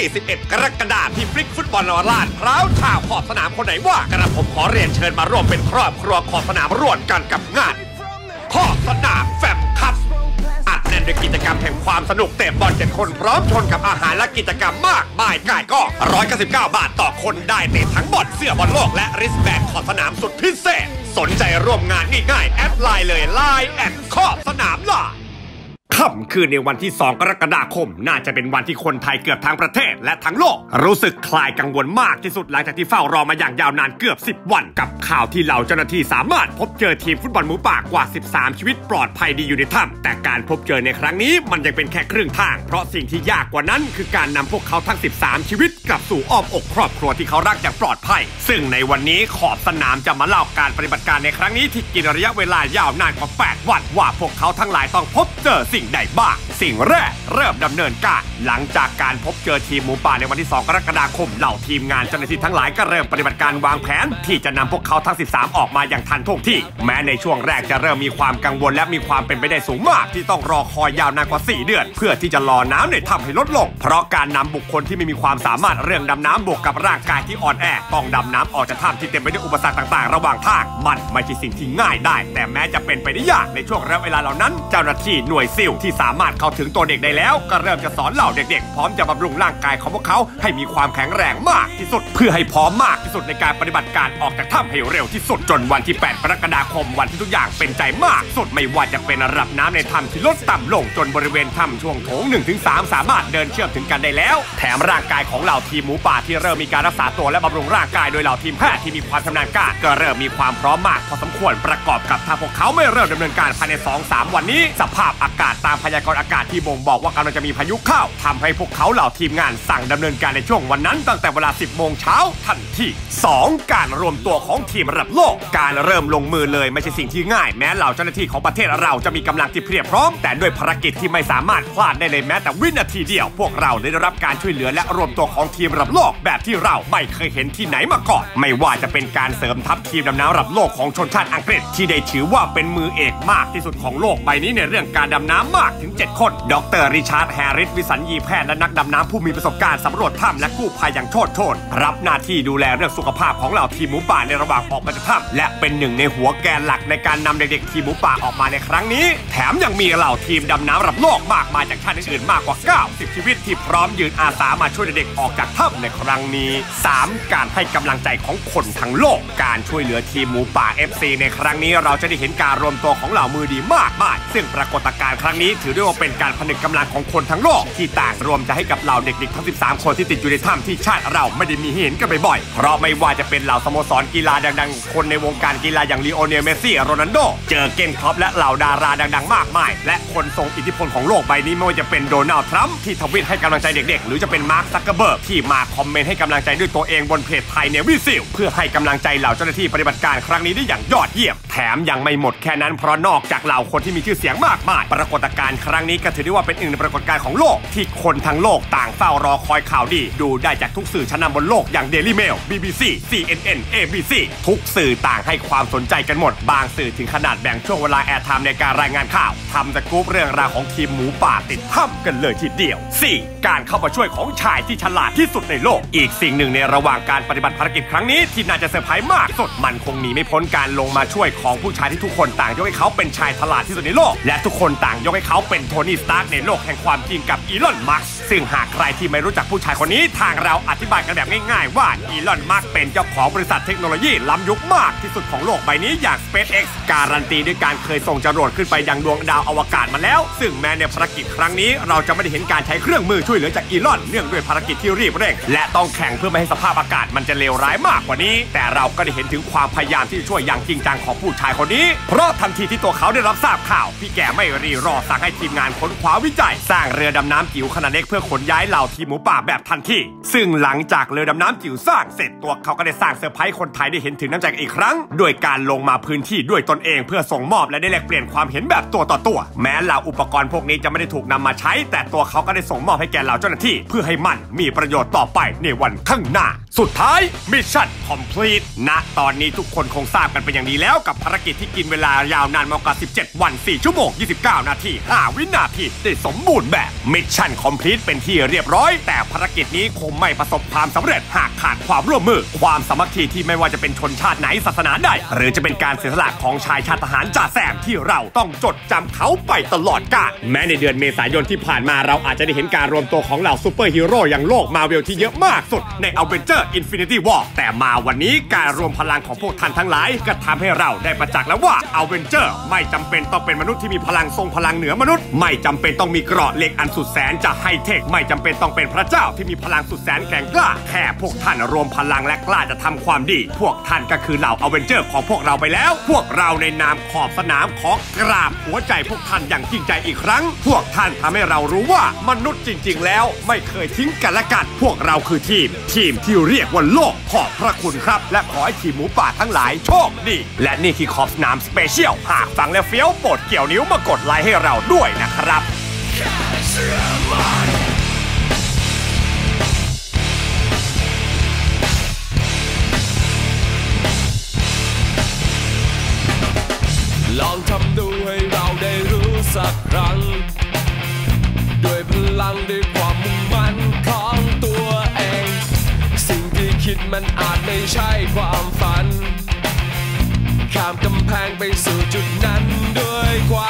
21กรกฎาคมที่ฟลิกฟุตบอลออนไลน์พร้าวชาวขอบสนามคนไหนว่ากระผมขอเรียนเชิญมาร่วมเป็นครอบครัวขอบสนามร่วมกันกับงานขอบสนามแฟมคัพอัดแน่นด้วยกิจกรรมแห่งความสนุกเตะบอลเจ็ดคนพร้อมชนกับอาหารและกิจกรรมมากมายก่ายก็199 บาทต่อคนได้เตะทั้งบอลเสื้อบอลโลกและริสแบนขอบสนามสุดพิเศษ สนใจร่วมงานง่ายๆแอดไลน์เลยไลน์แอดขอบ คืนในวันที่ 2 กรกฎาคม น่าจะเป็นวันที่คนไทยเกือบทั้งประเทศและทั้งโลก รู้สึกคลายกังวลมากที่สุดหลังจากที่เฝ้ารอมาอย่างยาวนานเกือบ 10 วัน กับข่าวที่เหล่าเจ้าหน้าที่สามารถพบเจอทีมฟุตบอลหมูป่ากว่า 13 ชีวิตปลอดภัยดีอยู่ในถ้ำแต่การพบเจอในครั้งนี้มันยังเป็นแค่ครึ่งทาง เพราะสิ่งที่ยากกว่านั้น คือการนำพวกเขาทั้ง 13 ชีวิตกลับสู่อ้อมอกครอบครัวที่เขารักอย่างปลอดภัย ซึ่งในวันนี้ขอบสนามจะมาเล่าการปฏิบัติการในครั้งนี้ที่กินระยะเวลายาวนานกว่า 8 วันว่าพวกเขาทั้งหลายต้องพบเจอสิ่งใดบ้าง Bye. สิ่งแรกเริ่มดำเนินการหลังจากการพบเจอทีมหมูป่าในวันที่ 2 กรกฎาคมเหล่าทีมงานเจ้าหน้าที่ทั้งหลายก็เริ่มปฏิบัติการวางแผน ที่จะนำพวกเขาทั้ง 13 ออกมาอย่างทันท่วงทีแม้ในช่วงแรกจะเริ่มมีความกังวลและมีความเป็นไปได้สูงมาก ที่ต้องรอคอยยาวนานกว่า 4 เดือน เพื่อที่จะรอน้ำในถ้ำให้ลดลง เพราะการนำบุคคลที่ไม่มีความสามารถเรื่องดำน้ำบวกกับร่างกายที่อ่อนแอต้องดำน้ำออกจากถ้ำที่เต็มไปด้วยอุปสรรคต่างๆ ระหว่างทางมันไม่ใช่สิ่งที่ง่ายได้ แต่แม้จะเป็นไปได้ยากในช่วงระยะเวลาเหล่านั้น เจ้าหน้าที่หน่วยซิลที่สามารถเข้าถึงตัวเด็กได้แล้ว ก็เริ่มจะสอนเหล่าเด็กๆ พร้อมจะบำรุงร่างกายของพวกเขาให้มีความแข็งแรงมากที่สุด เพื่อให้พร้อมมากที่สุดในการปฏิบัติการออกจากถ้ำให้เร็วที่สุดจนวันที่ 8 กรกฎาคมวันที่ทุกอย่างเป็นใจมากสุดไม่ว่าจะเป็นระดับน้ำในถ้ำที่ลดต่ำลงจนบริเวณถ้ำช่วงโถง1-3 สามารถเดินเชื่อมถึงกันได้แล้ว แถมร่างกายของเหล่าทีมหมูป่าที่เริ่มมีการรักษาตัวและบำรุงร่างกายโดยเหล่าทีมแพทย์ที่มีความชำนาญการก็เริ่มมีความพร้อมมากพอสมควรประกอบกับถ้าพวกเขาไม่เริ่มดำเนินการภายใน 2-3 วันนี้ สภาพอากาศตามพยากรณ์อากาศที่บ่งบอกว่ากำลังจะมีพายุเข้าทำให้พวกเขาเหล่าทีมงานสั่งดำเนินการในช่วงวันนั้น ตั้งแต่เวลา 10 โมงเช้าทันที 2. การรวมตัวของทีมระดับโลก การเริ่มลงมือเลยไม่ใช่สิ่งที่ง่าย แม้เหล่าเจ้าหน้าที่ของประเทศเราจะมีกำลังที่เพียบพร้อม แต่ด้วยภารกิจที่ไม่สามารถพลาดได้เลยแม้แต่วินาทีเดียว พวกเราได้รับการช่วยเหลือและรวมตัวของทีมระดับโลก แบบที่เราไม่เคยเห็นที่ไหนมาก่อน ไม่ว่าจะเป็นการเสริมทัพทีมดำน้ำระดับโลกของชนชาติอังกฤษ ที่ได้ถือว่าเป็นมือเอกมากที่สุดของโลกใบนี้ในเรื่องการดำน้ำมากถึง 7 คนดร.ริชาร์ดแฮร์ริสวิสัญญีแพทย์และนักดำน้ำผู้มีประสบการณ์สำรวจถ้ำและกู้ภัยอย่างโชกโชนรับหน้าที่ดูแลเรื่องสุขภาพของเหล่าทีมหมูป่าในระหว่างออกมาจากถ้ำและเป็นหนึ่งในหัวแกนหลักในการนำเด็กๆทีมหมูป่าออกมาในครั้งนี้ แถมยังมีเหล่าทีมดำน้ำระดับโลกมากมายจากชาติอื่นๆมากกว่า 90 ชีวิตที่พร้อมยืนอาสามาช่วยเด็กๆออกจากถ้ำในครั้งนี้ 3. การให้กำลังใจของคนทั้งโลก การช่วยเหลือทีมหมูป่า FC ในครั้งนี้เราจะได้เห็นการรวมตัวของเหล่ามือดีมากมายซึ่งปรากฏการณ์ครั้งนี้ถือได้ว่าเปเป็นการผนึกกำลังของคนทั้งโลก ที่ต่างรวมใจให้กับเหล่าเด็กๆทั้ง 13 คนที่ติดอยู่ในถ้ำที่ชาติเราไม่ได้มีให้เห็นกันบ่อยๆ เพราะไม่ว่าจะเป็นเหล่าสโมสรกีฬาดังๆ คนในวงการกีฬาอย่างลีโอเนลเมสซี่โรนัลโด เจอร์เกนคล็อปป์และเหล่าดาราดังๆ มากมาย และคนทรงอิทธิพลของโลกใบนี้ไม่ว่าจะเป็นโดนัลด์ทรัมป์ที่ทวีตให้กำลังใจเด็กๆ หรือจะเป็นมาร์คซักเกอร์เบิร์กที่มาคอมเมนต์ให้กำลังใจด้วยตัวเองบนเพจ Thai NavySEAL เพื่อให้กำลังใจเหล่าเจ้าหน้าที่ปฏิบัติการครั้งนี้ได้อย่างยอดเยี่ยมแถมยังไม่หมดแค่นั้นเพราะนอกจากเหล่าคนที่มีชื่อเสียงมากมายปรากฏการณ์ครั้งนี้ก็ถือได้ว่าเป็นอีกหนึ่งปรากฏการณ์ของโลก ที่คนทั้งโลกต่างเฝ้ารอคอยข่าวดี ดูได้จากทุกสื่อชั้นนำบนโลกอย่าง Daily Mail BBC CNN ABC ทุกสื่อต่างให้ความสนใจกันหมด บางสื่อถึงขนาดแบ่งช่วงเวลา airtime ในการรายงานข่าวทำสกู๊ปเรื่องราวของทีมหมูป่าติดถ้ำกันเลยทีเดียว 4. การเข้ามาช่วยของชายที่ฉลาดที่สุดในโลก อีกสิ่งหนึ่งในระหว่างการปฏิบัติภารกิจครั้งนี้ที่น่าจะเซอร์ไพรส์มากสุดมันคงหนีไม่พ้นการลงมาช่วยของผู้ชายที่ทุกคนต่างยกให้เขาเป็นชายฉลาดที่สุดในโลก และทุกคนต่างยกให้เขาเป็นโทนี่สตาร์กในโลกแห่งความจริงกับอีลอนมัสก์ซึ่งหากใครที่ไม่รู้จักผู้ชายคนนี้ทางเราอธิบายกันแบบง่ายๆ ว่าอีลอนมัสก์เป็นเจ้าของบริษัทเทคโนโลยีล้ำยุคมากที่สุดของโลกใบนี้อย่าง SpaceX การันตีด้วยการเคยส่งจรวดขึ้นไปยังดวงดาวอวกาศมาแล้ว ซึ่งแม้ในภารกิจครั้งนี้ เราจะไม่ได้เห็นการใช้เครื่องมือช่วยเหลือจากอีลอนเนื่องด้วยภารกิจที่รีบเร่งและต้องแข่งเพื่อไม่ให้สภาพอากาศมันจะเลวร้ายมากกว่านี้ แต่เราก็ได้เห็นถึงความพยายามที่ช่วยอย่างจริงจังของผู้ชายคนนี้ เพราะทันทีที่ตัวเขาได้รับทราบข่าว พี่แกไม่รีรอสั่งให้ทีมงานค้นคว้าวิจัย สร้างเรือดำน้ำจิ๋วขนาดเล็กเพื่อขนย้ายเหล่าทีมหมูป่าแบบทันทีซึ่งหลังจากเรือดำน้ำจิ๋วสร้างเสร็จตัวเขาก็ได้สร้างเซอร์ไพรส์คนไทยได้เห็นถึงน้ำใจอีกครั้งด้วยการลงมาพื้นที่ด้วยตนเอง เพื่อส่งมอบและได้แลกเปลี่ยนความเห็นแบบตัวต่อตัว แม้เหล่าอุปกรณ์พวกนี้จะไม่ได้ถูกนำมาใช้ แต่ตัวเขาก็ได้ส่งมอบให้แก่เหล่าเจ้าหน้าที่ เพื่อให้มันมีประโยชน์ต่อไปในวันข้างหน้าสุดท้าย mission complete ณตอนนี้ทุกคนคงทราบกันเป็นอย่างดีแล้วกับภารกิจที่กินเวลายาวนานมากกว่า 17 วัน 4 ชั่วโมง 29 นาที 5 วินาทีได้สมบูรณ์แบบ mission complete เป็นที่เรียบร้อย แต่ภารกิจนี้คงไม่ประสบความสำเร็จหากขาดความร่วมมือ ความสามัคคีที่ไม่ว่าจะเป็นชนชาติไหนศาสนาใดหรือจะเป็นการเสียสละของชายชาติทหารจ่าแซมที่เราต้องจดจำเขาไปตลอดกาลแม้ในเดือนเมษายนที่ผ่านมาเราอาจจะได้เห็นการรวมตัวของเหล่าซูเปอร์ฮีโร่อย่างโลกมาร์เวลที่เยอะมากสุดในอเวนเจอร์ a v e n g e r Infinity War แต่มาวันนี้การรวมพลังของพวกท่านทั้งหลาย ก็ทำให้เราได้ประจักษ์แล้วว่า a v e n g e r ไม่จำเป็นต้องเป็นมนุษย์ที่มีพลังทรงพลังเหนือมนุษย์ ไม่จำเป็นต้องมีเกราะเหล็กอันสุดแสนจะไฮเทค ไม่จำเป็นต้องเป็นพระเจ้าที่มีพลังสุดแสนแกร่งกล้า แค่พวกท่านรวมพลังและกล้าจะทำความดี พวกท่านก็คือเหล่า a v e n g e r ของพวกเราไปแล้ว พวกเราในนามขอบสนามขอกราบหัวใจพวกท่านอย่างจริงใจอีกครั้ง พวกท่านทำให้เรารู้ว่ามนุษย์จริง ๆ แล้ว ไม่เคยทิ้งกันและกันพวกเราคือทีม ทีมที่เรียกว่าโลกขอบพระคุณครับ และขอให้ทีมหมูป่าทั้งหลายโชคดี และนี่คือขอบสนาม Special หากฟังแล้วเฟี้ยวโปรดเกี่ยวนิ้วมากดไลค์ให้เราด้วยนะครับลองทำดูให้เราได้รู้สักครั้ง ด้วยพลังด้วยความ มันอาจไม่ใช่ความฝัน ข้ามกำแพงไปสู่จุดนั้นด้วยความ